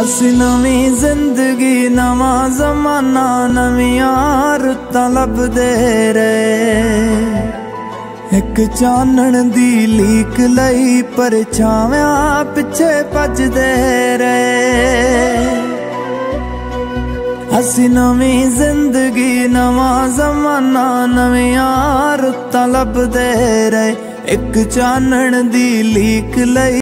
ਅਸੀਂ ਨਵੀਂ ਜ਼ਿੰਦਗੀ, ਨਵਾਂ ਜ਼ਮਾਨਾ, ਨਵੀਆਂ ਰੁੱਤਾਂ ਲੱਭਦੇ ਰਹੇ। ਇੱਕ ਚਾਨਣ ਦੀ ਲੀਕ ਲਈ ਪਰਛਾਵਾਂ ਪਿੱਛੇ ਭੱਜਦੇ ਰਹੇ। ਅਸੀਂ ਨਵੀਂ ਜ਼ਿੰਦਗੀ, ਨਵਾਂ ਜ਼ਮਾਨਾ, ਨਵੀਆਂ ਰੁੱਤਾਂ ਲੱਭਦੇ ਰਹੇ। ਇੱਕ ਚਾਨਣ ਦੀ ਲੀਕ ਲਈ